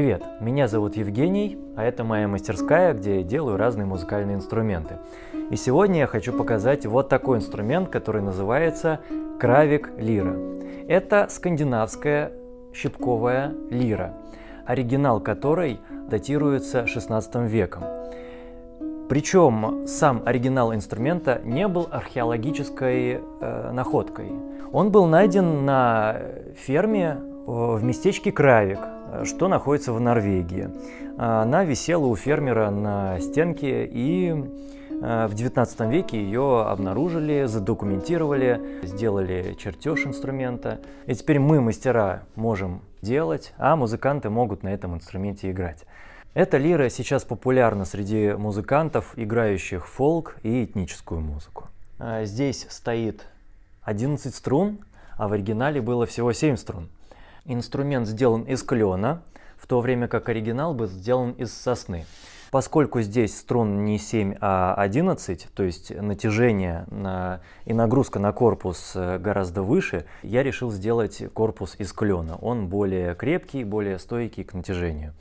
Привет, меня зовут Евгений, а это моя мастерская, где я делаю разные музыкальные инструменты. И сегодня я хочу показать вот такой инструмент, который называется Кравик Лира. Это скандинавская щипковая лира, оригинал которой датируется 16 веком. Причем сам оригинал инструмента не был археологической э, находкой. Он был найден на ферме в местечке Кравик, что находится в Норвегии. Она висела у фермера на стенке, и э, в 19 веке ее обнаружили, задокументировали, сделали чертеж инструмента. И теперь мы, мастера, можем делать, а музыканты могут на этом инструменте играть. Эта лира сейчас популярна среди музыкантов, играющих фолк и этническую музыку. Здесь стоит 11 струн, а в оригинале было всего 7 струн. Инструмент сделан из клена, в то время как оригинал был сделан из сосны. Поскольку здесь струн не 7, а 11, то есть натяжение на, и нагрузка на корпус э, гораздо выше, я решил сделать корпус из клена. Он более крепкий, более стойкий к натяжению.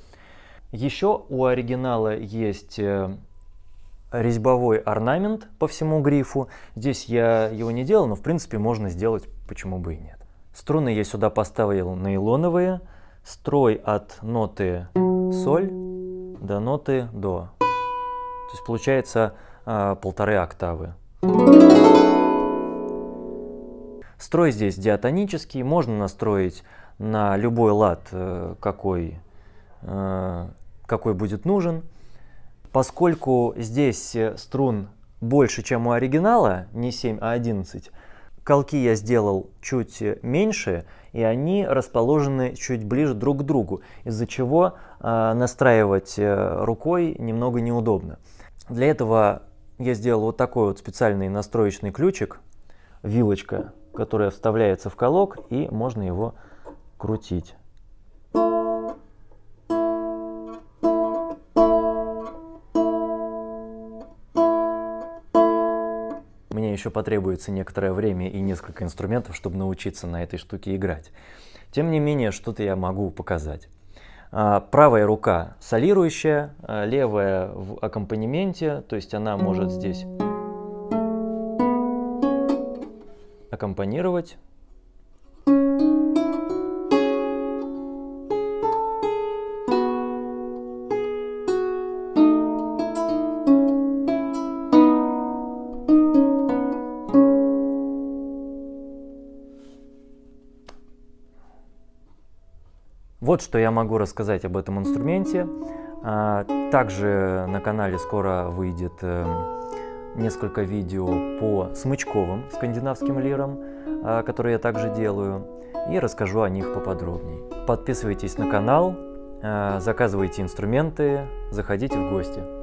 Еще у оригинала есть э, резьбовой орнамент по всему грифу. Здесь я его не делал, но в принципе можно сделать, почему бы и нет. Струны я сюда поставил нейлоновые. Строй от ноты соль до ноты до. То есть получается э, полторы октавы. Строй здесь диатонический, можно настроить на любой лад, э, какой Э, какой будет нужен. Поскольку здесь струн больше, чем у оригинала, не 7, а 11, колки я сделал чуть меньше, и они расположены чуть ближе друг к другу, из-за чего э, настраивать рукой немного неудобно. Для этого я сделал вот такой вот специальный настроечный ключик, вилочка, которая вставляется в колок, и можно его крутить. Еще потребуется некоторое время и несколько инструментов, чтобы научиться на этой штуке играть. Тем не менее, что-то я могу показать. А, правая рука солирующая, а, левая в аккомпанементе, то есть она может здесь аккомпанировать. Вот что я могу рассказать об этом инструменте. А, также на канале скоро выйдет э, несколько видео по смычковым скандинавским лирам, а, которые я также делаю, и расскажу о них поподробнее. Подписывайтесь на канал, а, заказывайте инструменты, заходите в гости.